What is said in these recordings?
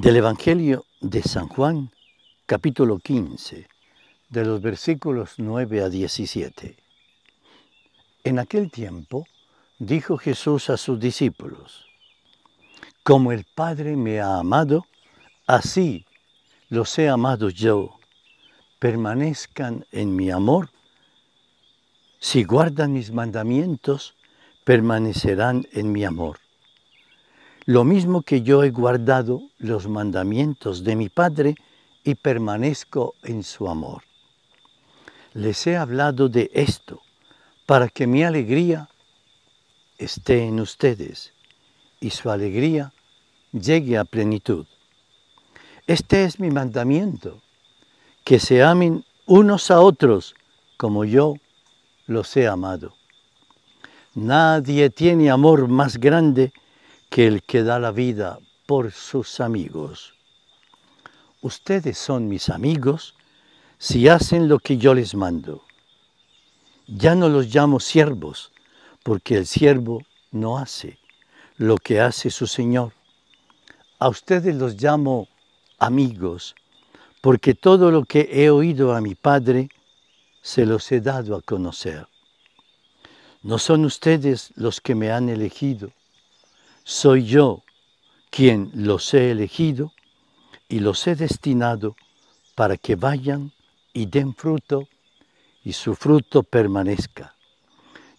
Del Evangelio de San Juan, capítulo 15, de los versículos 9 a 17. En aquel tiempo dijo Jesús a sus discípulos, Como el Padre me ha amado, así los he amado yo. Permanezcan en mi amor. Si guardan mis mandamientos, permanecerán en mi amor lo mismo que yo he guardado los mandamientos de mi Padre y permanezco en su amor. Les he hablado de esto para que mi alegría esté en ustedes y su alegría llegue a plenitud. Este es mi mandamiento, que se amen unos a otros como yo los he amado. Nadie tiene amor más grande que el que da la vida por sus amigos. Ustedes son mis amigos si hacen lo que yo les mando. Ya no los llamo siervos, porque el siervo no hace lo que hace su Señor. A ustedes los llamo amigos, porque todo lo que he oído a mi Padre se los he dado a conocer. No son ustedes los que me han elegido, soy yo quien los he elegido y los he destinado para que vayan y den fruto y su fruto permanezca.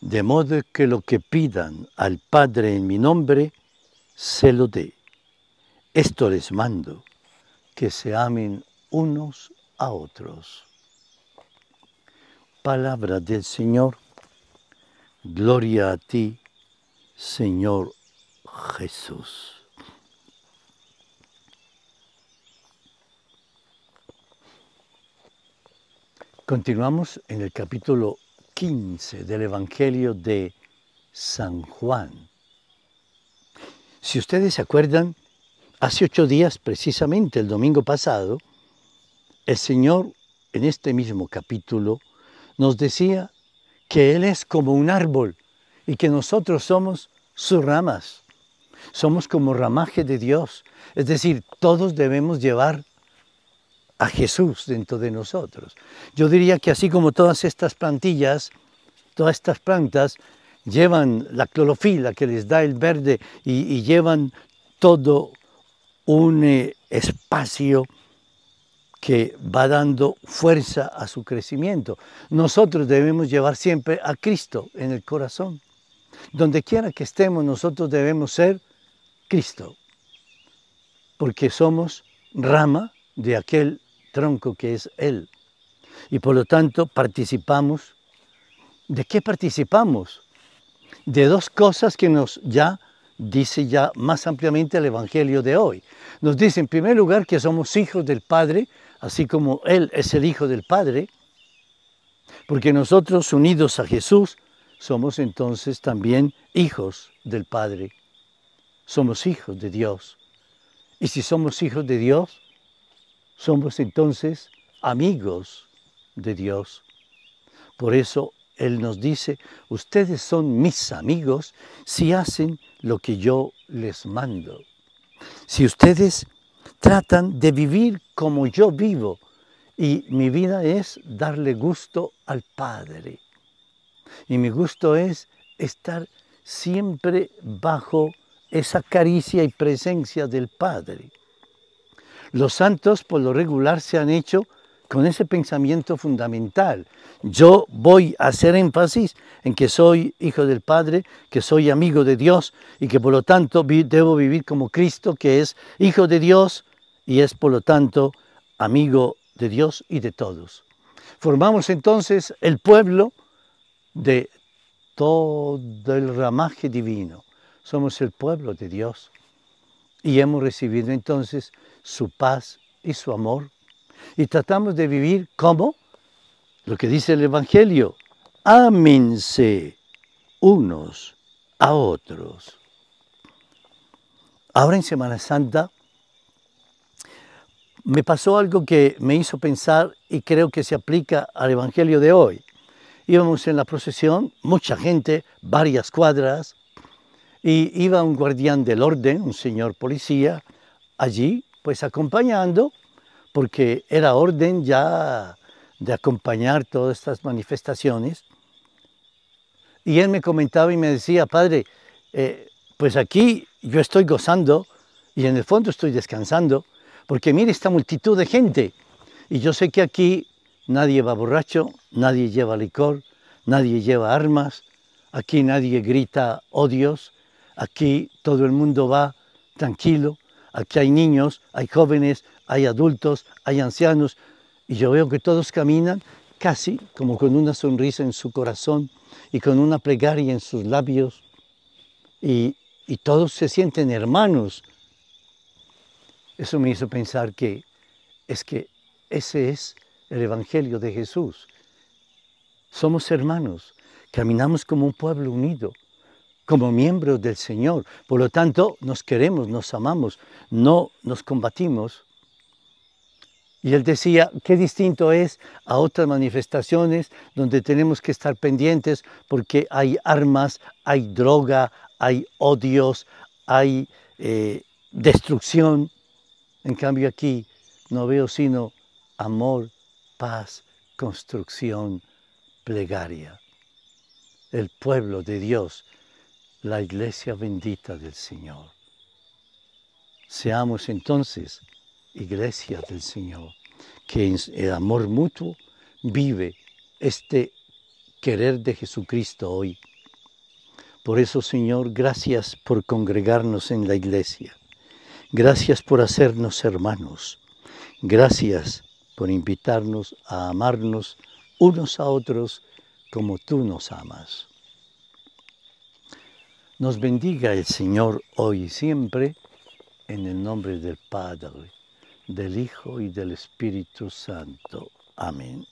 De modo que lo que pidan al Padre en mi nombre, se lo dé. Esto les mando, que se amen unos a otros. Palabra del Señor. Gloria a ti, Señor Jesús. Continuamos en el capítulo 15 del Evangelio de San Juan. Si ustedes se acuerdan, hace ocho días, precisamente el domingo pasado, el Señor en este mismo capítulo nos decía que Él es como un árbol y que nosotros somos sus ramas. Somos como ramaje de Dios. Es decir, todos debemos llevar a Jesús dentro de nosotros. Yo diría que así como todas estas plantillas, todas estas plantas llevan la clorofila que les da el verde y, llevan todo un eh, espacio que va dando fuerza a su crecimiento. Nosotros debemos llevar siempre a Cristo en el corazón. Donde quiera que estemos, nosotros debemos ser Cristo, porque somos rama de aquel tronco que es Él. Y por lo tanto participamos. ¿De qué participamos? De dos cosas que nos ya dice ya más ampliamente el Evangelio de hoy. Nos dice en primer lugar que somos hijos del Padre, así como Él es el Hijo del Padre, porque nosotros unidos a Jesús somos entonces también hijos del Padre somos hijos de Dios. Y si somos hijos de Dios, somos entonces amigos de Dios. Por eso Él nos dice, ustedes son mis amigos si hacen lo que yo les mando. Si ustedes tratan de vivir como yo vivo, y mi vida es darle gusto al Padre. Y mi gusto es estar siempre bajo esa caricia y presencia del Padre. Los santos por lo regular se han hecho con ese pensamiento fundamental. Yo voy a hacer énfasis en que soy hijo del Padre, que soy amigo de Dios y que por lo tanto debo vivir como Cristo, que es hijo de Dios y es por lo tanto amigo de Dios y de todos. Formamos entonces el pueblo de todo el ramaje divino somos el pueblo de Dios y hemos recibido entonces su paz y su amor y tratamos de vivir como lo que dice el Evangelio, ámense unos a otros. Ahora en Semana Santa me pasó algo que me hizo pensar y creo que se aplica al Evangelio de hoy. Íbamos en la procesión, mucha gente, varias cuadras, y iba un guardián del orden, un señor policía, allí pues acompañando, porque era orden ya de acompañar todas estas manifestaciones. Y él me comentaba y me decía, padre, eh, pues aquí yo estoy gozando y en el fondo estoy descansando, porque mire esta multitud de gente. Y yo sé que aquí nadie va borracho, nadie lleva licor, nadie lleva armas, aquí nadie grita odios, aquí todo el mundo va tranquilo, aquí hay niños, hay jóvenes, hay adultos, hay ancianos, y yo veo que todos caminan casi como con una sonrisa en su corazón y con una plegaria en sus labios, y, todos se sienten hermanos. Eso me hizo pensar que es que ese es el Evangelio de Jesús. Somos hermanos, caminamos como un pueblo unido, como miembros del Señor. Por lo tanto, nos queremos, nos amamos, no nos combatimos. Y él decía, qué distinto es a otras manifestaciones donde tenemos que estar pendientes porque hay armas, hay droga, hay odios, hay eh, destrucción. En cambio aquí no veo sino amor, paz, construcción, plegaria. El pueblo de Dios, la iglesia bendita del Señor. Seamos entonces iglesia del Señor, que en el amor mutuo vive este querer de Jesucristo hoy. Por eso, Señor, gracias por congregarnos en la iglesia. Gracias por hacernos hermanos. Gracias por invitarnos a amarnos unos a otros como tú nos amas. Nos bendiga el Señor hoy y siempre, en el nombre del Padre, del Hijo y del Espíritu Santo. Amén.